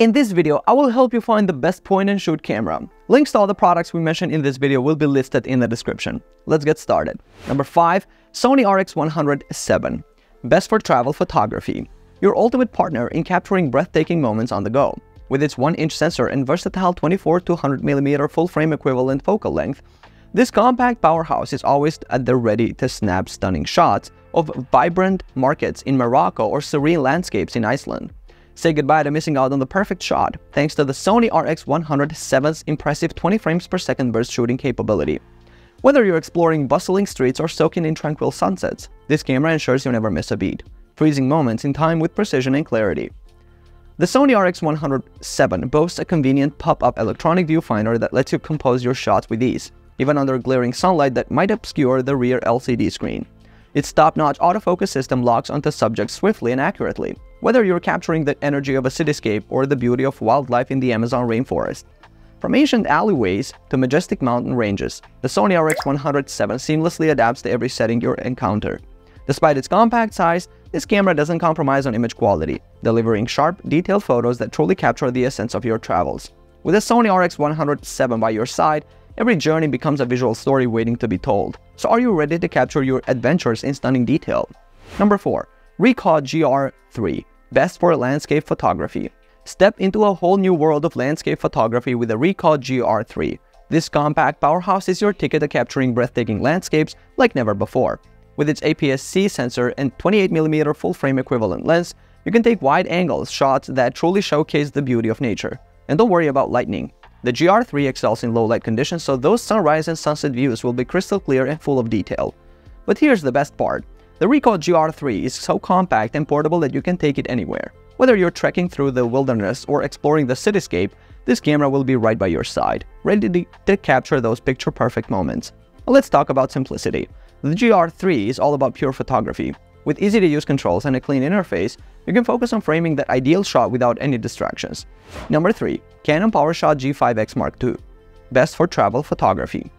In this video, I will help you find the best point-and-shoot camera. Links to all the products we mentioned in this video will be listed in the description. Let's get started. Number 5. Sony RX100 VII. Best for travel photography. Your ultimate partner in capturing breathtaking moments on the go. With its 1-inch sensor and versatile 24-100mm full-frame equivalent focal length, this compact powerhouse is always at the ready to snap stunning shots of vibrant markets in Morocco or serene landscapes in Iceland. Say goodbye to missing out on the perfect shot thanks to the Sony RX100 VII's impressive 20 frames per second burst shooting capability. Whether you're exploring bustling streets or soaking in tranquil sunsets, this camera ensures you never miss a beat, freezing moments in time with precision and clarity. The Sony RX100 VII boasts a convenient pop-up electronic viewfinder that lets you compose your shots with ease, even under glaring sunlight that might obscure the rear LCD screen. Its top-notch autofocus system locks onto subjects swiftly and accurately, whether you're capturing the energy of a cityscape or the beauty of wildlife in the Amazon rainforest. From ancient alleyways to majestic mountain ranges, the Sony RX100 VII seamlessly adapts to every setting you encounter. Despite its compact size, this camera doesn't compromise on image quality, delivering sharp, detailed photos that truly capture the essence of your travels. With a Sony RX100 VII by your side, every journey becomes a visual story waiting to be told. So are you ready to capture your adventures in stunning detail? Number 4. Ricoh GR3 best for landscape photography. Step into a whole new world of landscape photography with the Ricoh GR3. This compact powerhouse is your ticket to capturing breathtaking landscapes like never before. With its APS-C sensor and 28mm full-frame equivalent lens, you can take wide-angle shots that truly showcase the beauty of nature. And don't worry about lighting. The GR3 excels in low-light conditions, so those sunrise and sunset views will be crystal clear and full of detail. But here's the best part. The Ricoh GR3 is so compact and portable that you can take it anywhere. Whether you're trekking through the wilderness or exploring the cityscape, this camera will be right by your side, ready to capture those picture-perfect moments. let's talk about simplicity. The GR3 is all about pure photography. With easy-to-use controls and a clean interface, you can focus on framing that ideal shot without any distractions. Number 3. Canon PowerShot G5X Mark II Best for travel photography.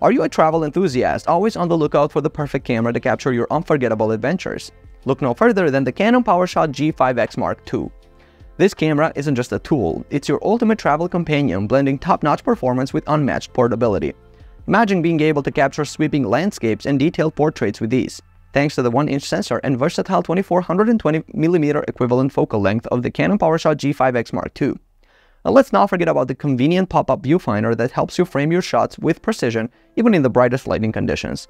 Are you a travel enthusiast, always on the lookout for the perfect camera to capture your unforgettable adventures? Look no further than the Canon PowerShot G5X Mark II. This camera isn't just a tool, it's your ultimate travel companion blending top-notch performance with unmatched portability. Imagine being able to capture sweeping landscapes and detailed portraits with ease, thanks to the 1-inch sensor and versatile 24-120mm equivalent focal length of the Canon PowerShot G5X Mark II. And let's not forget about the convenient pop-up viewfinder that helps you frame your shots with precision even in the brightest lighting conditions.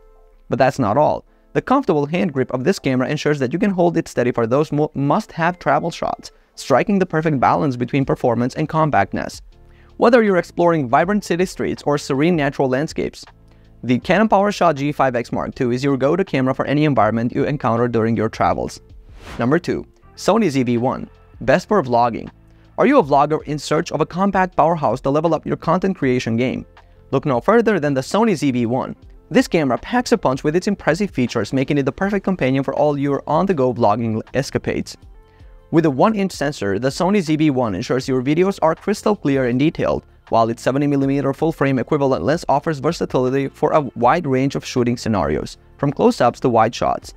But that's not all. The comfortable hand grip of this camera ensures that you can hold it steady for those must-have travel shots, striking the perfect balance between performance and compactness. Whether you're exploring vibrant city streets or serene natural landscapes, the Canon PowerShot G5X Mark II is your go-to camera for any environment you encounter during your travels. Number 2. Sony ZV-1 Best for vlogging are you a vlogger in search of a compact powerhouse to level up your content creation game? Look no further than the Sony ZV-1. This camera packs a punch with its impressive features, making it the perfect companion for all your on-the-go vlogging escapades. With a 1-inch sensor, the Sony ZV-1 ensures your videos are crystal clear and detailed, while its 70mm full-frame equivalent lens offers versatility for a wide range of shooting scenarios, from close-ups to wide shots.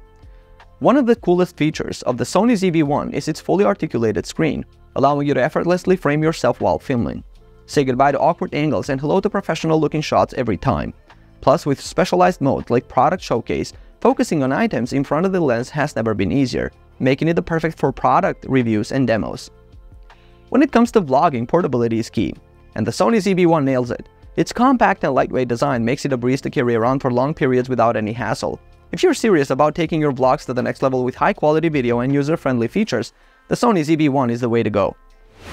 One of the coolest features of the Sony ZV-1 is its fully articulated screen, allowing you to effortlessly frame yourself while filming. Say goodbye to awkward angles and hello to professional-looking shots every time. Plus, with specialized modes like Product Showcase, focusing on items in front of the lens has never been easier, making it the perfect for product reviews and demos. When it comes to vlogging, portability is key, and the Sony ZV-1 nails it. Its compact and lightweight design makes it a breeze to carry around for long periods without any hassle. If you're serious about taking your vlogs to the next level with high-quality video and user-friendly features, the Sony ZV-1 is the way to go.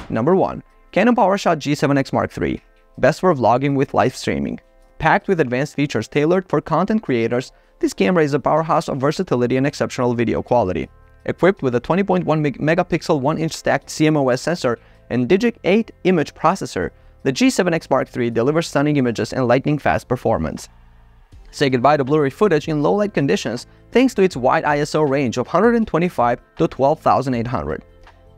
Number 1. Canon PowerShot G7X Mark III. Best for vlogging with live streaming. Packed with advanced features tailored for content creators, this camera is a powerhouse of versatility and exceptional video quality. Equipped with a 20.1 megapixel 1-inch stacked CMOS sensor and Digic 8 image processor, the G7X Mark III delivers stunning images and lightning-fast performance. Say goodbye to blurry footage in low-light conditions thanks to its wide ISO range of 125 to 12800.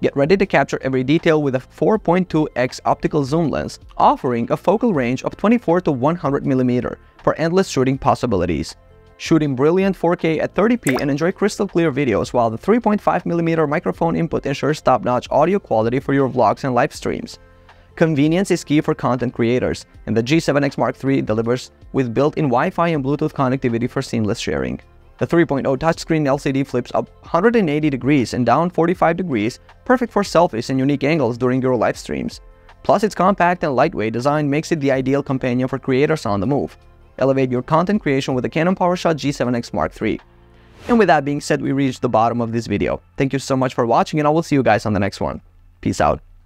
Get ready to capture every detail with a 4.2x optical zoom lens, offering a focal range of 24 to 100 mm for endless shooting possibilities. shoot in brilliant 4K at 30p and enjoy crystal clear videos, while the 3.5mm microphone input ensures top-notch audio quality for your vlogs and live streams. Convenience is key for content creators, and the G7X Mark III delivers with built-in Wi-Fi and Bluetooth connectivity for seamless sharing. The 3.0 touchscreen LCD flips up 180 degrees and down 45 degrees, perfect for selfies and unique angles during your live streams. Plus, its compact and lightweight design makes it the ideal companion for creators on the move. Elevate your content creation with the Canon PowerShot G7X Mark III. And with that being said, we reached the bottom of this video. Thank you so much for watching and I will see you guys on the next one. Peace out.